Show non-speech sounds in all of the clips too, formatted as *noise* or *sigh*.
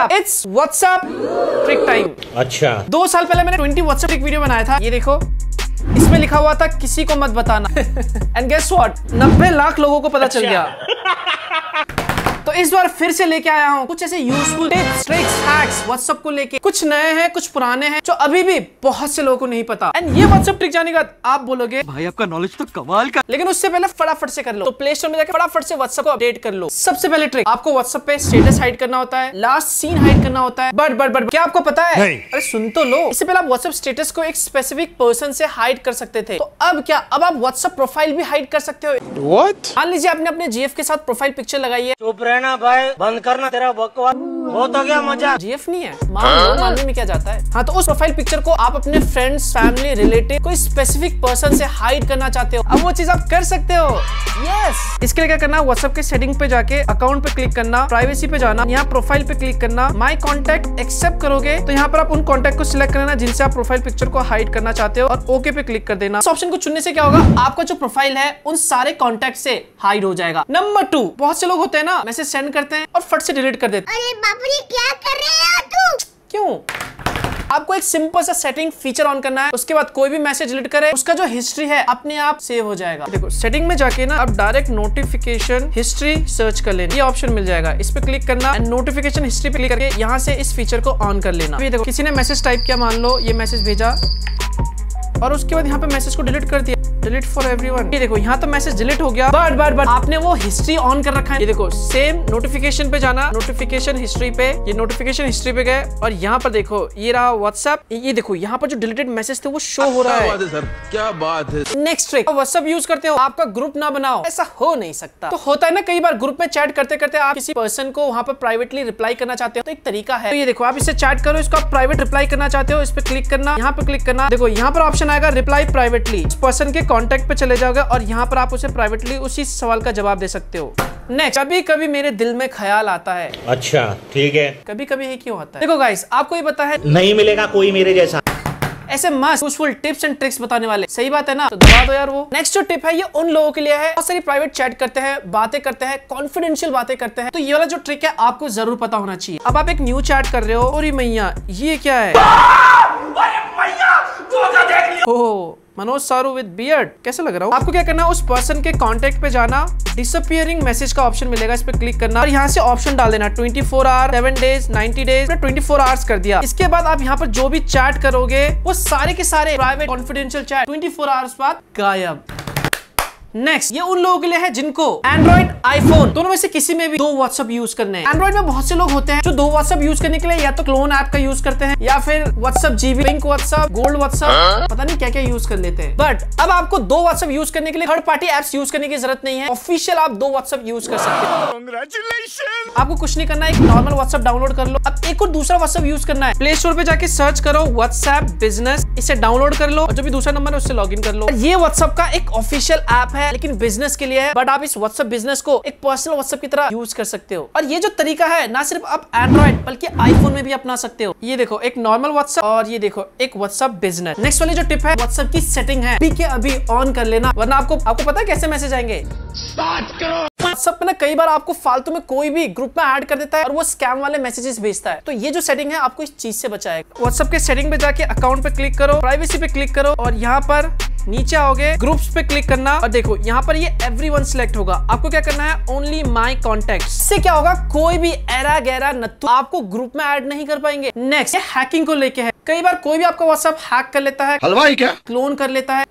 WhatsApp it's WhatsApp trick time अच्छा। दो साल पहले मैंने 20 व्हाट्सएप ट्रिक वीडियो बनाया था। ये देखो। इसमें लिखा हुआ था किसी को मत बताना। एंड गेस वॉट नब्बे लाख लोगों को पता चल गया। *laughs* तो इस बार फिर से लेके आया हूँ कुछ ऐसे useful tips tricks hacks WhatsApp को लेके। कुछ नए हैं कुछ पुराने हैं जो अभी भी बहुत से लोगों को नहीं पता। एंड ये व्हाट्सएप ट्रिक जाने के बाद आप बोलोगे भाई आपका नॉलेज तो कमाल का लेकिन उससे पहले फटाफट से कर लो। तो प्ले स्टोर में जाकर फटाफट से व्हाट्सएप को अपडेट कर लो। सबसे पहले ट्रिक आपको व्हाट्सएप पे स्टेटस हाइड करना होता है। लास्ट सीन हाइड करना होता है। बट बट बट क्या आपको पता है? अरे सुन तो लो। इससे पहले आप व्हाट्सएप स्टेटस को एक स्पेसिफिक पर्सन से हाइड कर सकते थे। तो अब क्या? अब आप व्हाट्सएप प्रोफ़ाइल भी हाइड कर सकते हो। मान लीजिए आपने अपने जीएफ के साथ प्रोफ़ाइल पिक्चर लगाई है। रहना भाई बंद करना तेरा बकवास। बहुत हो गया मज़ा। जीएफ नहीं है। मान लो में क्या जाता है। हाँ तो उस प्रोफ़ाइल पिक्चर को आप अपने फ्रेंड्स फैमिली रिलेटिव कोई स्पेसिफिक पर्सन से हाइड करना चाहते हो। अब वो चीज़ आप कर सकते हो। यस इसके लिए क्या करना व्हाट्सएप के सेटिंग पे जाके अकाउंट पे क्लिक करना प्राइवेसी पे जाना यहाँ प्रोफ़ाइल पे क्लिक करना माई कॉन्टेक्ट एक्सेप्ट करोगे तो यहाँ पर आप उन कॉन्टेक्ट को सिलेक्ट करना जिनसे आप प्रोफ़ाइल पिक्चर को हाइड करना चाहते हो और ओके पे क्लिक कर देना। इस ऑप्शन को चुनने से क्या होगा आपका जो प्रोफ़ाइल है उन सारे कॉन्टेक्ट से हाइड हो जाएगा। नंबर टू बहुत से लोग होते हैं ना मैसेज सेंड करते हैं और फट से डिलीट कर देते हैं। अरे बाप क्या कर रहे हो तू क्यों? आपको एक सिंपल सा सेटिंग फीचर ऑन करना है उसके बाद कोई भी मैसेज डिलीट करे उसका जो हिस्ट्री है अपने आप सेव हो जाएगा। देखो सेटिंग में जाके ना आप डायरेक्ट नोटिफिकेशन हिस्ट्री सर्च कर लेना। ये ऑप्शन मिल जाएगा। इस पे क्लिक करना एंड नोटिफिकेशन हिस्ट्री पे क्लिक करके यहाँ से इस फीचर को ऑन कर लेना। ये देखो किसी ने मैसेज टाइप किया मान लो ये मैसेज भेजा और उसके बाद यहाँ पे मैसेज को डिलीट कर दिया। डिलीट फॉर एवरीवन ये देखो यहाँ तो मैसेज डिलीट हो गया। बट बट बट आपने वो हिस्ट्री ऑन कर रखा है। ये देखो सेम नोटिफिकेशन पे जाना नोटिफिकेशन हिस्ट्री पे ये नोटिफिकेशन हिस्ट्री पे गए और यहाँ पर देखो ये रहा व्हाट्सएप ये देखो यहाँ पर जो डिलीटेड मैसेज थे वो शो हो रहा है। सर क्या बात है? नेक्स्ट ट्रिक व्हाट्सएप यूज़ करते हो आपका ग्रुप ना बनाओ। ऐसा हो नहीं सकता। तो होता है ना कई बार ग्रुप में चैट करते करते आप किसी पर्सन को वहाँ पर प्राइवेटली रिप्लाई करना चाहते हो तो एक तरीका है। तो ये देखो आप इससे चैट करो इसको आप प्राइवेट रिप्लाई करना चाहते हो इस पर क्लिक करना यहाँ पे क्लिक करना। देखो यहाँ पर ऑप्शन आएगा रिप्लाई प्राइवेटली इस पर्सन के कॉन्टेक्ट पे चले जाओगे और यहाँ पर आप उसे प्राइवेटली उसी सवाल का जवाब दे सकते हो। नेक्स्ट कभी कभी मेरे दिल में ख्याल आता है। अच्छा ठीक है। कभी कभी ये क्यों आता है? देखो गाइस आपको ये पता है नहीं मिलेगा कोई मेरे जैसा। ऐसे मस्त यूजफुल टिप्स एंड ट्रिक्स बताने वाले। सही बात है ना? तो दबा दो यार वो। नेक्स्ट जो टिप है ये उन लोगों के लिए है। बहुत सारी प्राइवेट चैट करते हैं बातें करते हैं कॉन्फिडेंशियल बातें करते हैं। तो ये वाला जो ट्रिक है आपको ज़रूर पता होना चाहिए। अब आप एक न्यू चैट कर रहे हो और ये मैया ये क्या है? ओह। मनोज सारू विद बियर्ड कैसे लग रहा हूँ? आपको क्या करना उस पर्सन के कॉन्टेक्ट पे जाना। डिसअपियरिंग मैसेज का ऑप्शन मिलेगा, इस पर क्लिक करना। और यहाँ से ऑप्शन डाल देना। 24 four hour seven days 90 days 24 four hours कर दिया। इसके बाद आप यहाँ पर जो भी चैट करोगे, वो सारे के सारे private confidential chat 24 four hours बाद गायब। नेक्स्ट ये उन लोगों के लिए है जिनको एंड्रॉइड आईफोन दोनों में से किसी में भी दो व्हाट्सएप यूज़ करने हैं। एंड्रॉइड में बहुत से लोग होते हैं जो दो व्हाट्सएप यूज़ करने के लिए या तो क्लोन ऐप का यूज़ करते हैं या फिर WhatsApp GB pink WhatsApp gold WhatsApp पता नहीं क्या क्या यूज़ कर लेते हैं। बट अब आपको दो व्हाट्सअप यूज़ करने के लिए थर्ड पार्टी एप्स यूज़ करने की ज़रूरत नहीं है। ऑफिशियल आप दो व्हाट्सअप यूज़ कर सकते हैं। आपको कुछ नहीं करना है एक नॉर्मल व्हाट्सएप डाउनलोड कर लो। अब एक और दूसरा व्हाट्सअप यूज़ करना है। प्ले स्टोर पे जाके सर्च करो व्हाट्सएप बिज़नेस इसे डाउनलोड कर लो और जो भी दूसरा नंबर है उससे लॉग कर लो। ये व्हाट्सअप का एक ऑफिशियल ऐप है। लेकिन बिज़नेस के लिए है बट आप इस व्हाट्सएप बिज़नेस को एक पर्सनल व्हाट्सएप की तरह यूज़ कर सकते हो। और ये जो तरीका है, ना सिर्फ़ आप एंड्रॉइड बल्कि आईफोन में भी अपना सकते हो। ये देखो, एक नॉर्मल व्हाट्सएप और ये देखो, एक व्हाट्सएप बिज़नेस नेक्स्ट वाली जो टिप है व्हाट्सएप की सेटिंग है। अभी के अभी ऑन कर लेना, वरना आपको आपको पता है कैसे मैसेज आएँगे? व्हाट्सएप पे ना कई बार आपको फालतू में कोई भी ग्रुप में ऐड कर देता है और वो स्कैम वाले मैसेजेस भेजता है। तो ये जो सेटिंग है, आपको इस चीज़ से बचाएगा। व्हाट्सएप के सेटिंग पे जाके अकाउंट पे क्लिक करो प्राइवेसी पे क्लिक करो और यहाँ पर नीचे आओगे ग्रुप्स पे क्लिक करना और देखो यहाँ पर ये एवरीवन सिलेक्ट होगा। आपको क्या करना है? ओनली माय कॉन्टेक्ट से क्या होगा? कोई भी एरा गैरा नत्तू आपको ग्रुप में ऐड नहीं कर पाएँगे। नेक्स्ट हैकिंग को लेके है। कई बार कोई भी आपका व्हाट्सएप हैक कर लेता है हलवाई क्या? क्लोन कर लेता है।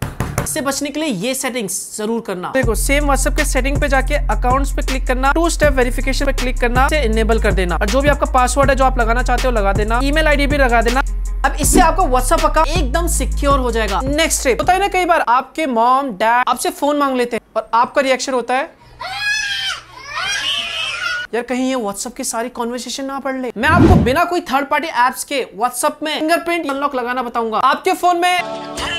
इससे बचने के लिए ये सेटिंग्स ज़रूर करना। देखो सेम व्हाट्सएप के सेटिंग पे जाके अकाउंट्स पे क्लिक करना टू स्टेप वेरिफिकेशन पे क्लिक करना से इनेबल कर देना। और जो भी आपका पासवर्ड है जो आप लगाना चाहते हो लगा देना। ईमेल आईडी भी लगा देना। अब इससे आपका व्हाट्सएप अकाउंट एकदम सिक्योर हो जाएगा। नेक्स्ट स्टेप होता है ना कई बार आपके मॉम डैड आपसे फ़ोन मांग लेते हैं और आपका रिएक्शन होता है यार कहीं ये व्हाट्सएप की सारी कॉन्वर्सेशन ना पढ़ ले। मैं आपको बिना कोई थर्ड पार्टी एप्स के व्हाट्सएप में फिंगरप्रिंट अनलॉक लगाना बताऊँगा। आपके फ़ोन में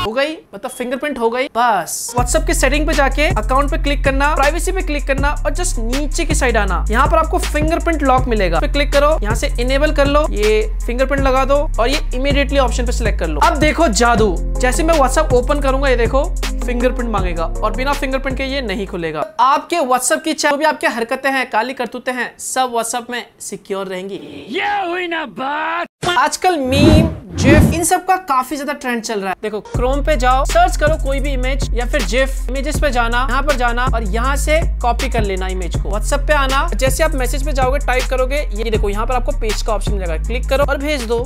हो गई? मतलब फिंगरप्रिंट हो गई? बस। व्हाट्सएप के सेटिंग पे जाके अकाउंट पे क्लिक करना प्राइवेसी पे क्लिक करना और जस्ट नीचे की साइड आना। यहाँ पर आपको फिंगरप्रिंट लॉक मिलेगा। पे क्लिक करो, यहाँ से इनेबल कर लो, ये फिंगरप्रिंट लगा दो और ये इमीडिएटली ऑप्शन पे सिलेक्ट कर लो। अब देखो जादू। जैसे मैं व्हाट्सएप ओपन करूँगा, ये देखो। फिंगरप्रिंट मांगेगा और बिना फिंगरप्रिंट के ये नहीं खुलेगा। आपके व्हाट्सएप की जो भी आपके हरकतें हैं काली करतूते हैं सब व्हाट्सएप में सिक्योर रहेंगी। ये हुई ना बात। आजकल मीम जिफ इन सब का काफ़ी ज़्यादा ट्रेंड चल रहा है। देखो क्रोम पे जाओ सर्च करो कोई भी इमेज या फिर जिफ इमेजेस पे जाना यहाँ पर जाना और यहाँ से कॉपी कर लेना इमेज को। व्हाट्सएप पे आना जैसे आप मैसेज पे जाओगे टाइप करोगे ये देखो यहाँ पर आपको पेज का ऑप्शन मिलेगा। क्लिक करो और भेज दो।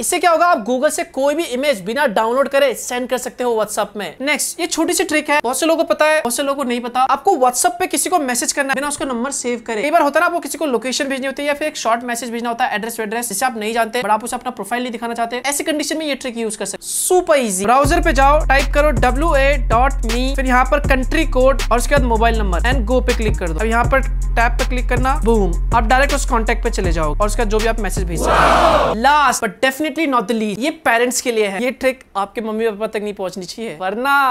इससे क्या होगा आप गूगल से कोई भी इमेज बिना डाउनलोड करे सेंड कर सकते हो व्हाट्सएप में। नेक्स्ट ये छोटी सी ट्रिक है। बहुत से लोगों को पता है, बहुत से लोगों को नहीं पता। आपको व्हाट्सएप पे किसी को मैसेज करना है उसका नंबर सेव करे। कई बार होता है ना, आपको किसी को लोकेशन भेजनी होती है या फिर एक शॉर्ट मैसेज भेजना होता है एड्रेस वेड्रेस जिसे आप नहीं जानते बट आप उसे अपना प्रोफ़ाइल नहीं दिखाना चाहते। ऐसी कंडीशन में ये ट्रिक यूज़ कर सकते सुपर इजी ब्राउज़र पे जाओ टाइप करो डब्ल्यू ए डॉट मी फिर यहाँ पर कंट्री कोड और उसके बाद मोबाइल नंबर एंड गो पे क्लिक कर दो। अब यहाँ पर टैप पे क्लिक करना बूम आप डायरेक्ट उस कॉन्टेक्ट पे चले जाओ और उसका जो भी आप मैसेज भेज सकते last but definitely not the least ये पेरेंट्स के लिए है। ये ट्रिक आपके मम्मी पापा तक नहीं पहुंचनी चाहिए, वरना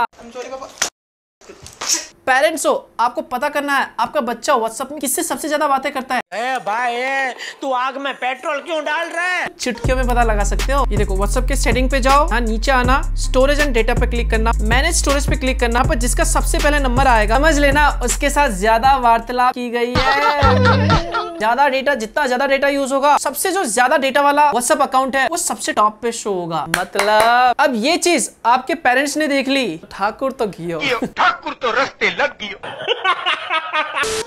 पेरेंट्स हो आपको पता करना है आपका बच्चा व्हाट्सएप में किससे सबसे ज़्यादा बातें करता है? ए भाई तू आग में पेट्रोल क्यों डाल रहा है? चुटकियों में पता लगा सकते हो। ये देखो व्हाट्सएप के सेटिंग पे जाओ यहाँ नीचे आना स्टोरेज एंड डेटा पे क्लिक करना। मैनेज स्टोरेज पे क्लिक करना पर जिसका सबसे पहले नंबर आएगा समझ लेना उसके साथ ज़्यादा वार्तालाप की गई है। ज़्यादा डेटा जितना ज़्यादा डेटा यूज़ होगा सबसे जो ज़्यादा डेटा वाला व्हाट्सएप अकाउंट है वो सबसे टॉप पे शो होगा। मतलब अब ये चीज़ आपके पेरेंट्स ने देख ली ठाकुर तो घियो। ठाकुर तो रस्ते लग गयो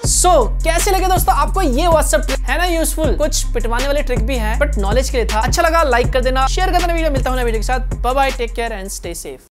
सो *laughs* so, कैसे लगे दोस्तों आपको ये व्हाट्सएप है ना यूजफुल कुछ पिटवाने वाले ट्रिक भी है बट नॉलेज के लिए था। अच्छा लगा लाइक कर देना शेयर कर देना वीडियो। मिलता हूँ वीडियो के साथ। Bye bye take care and stay safe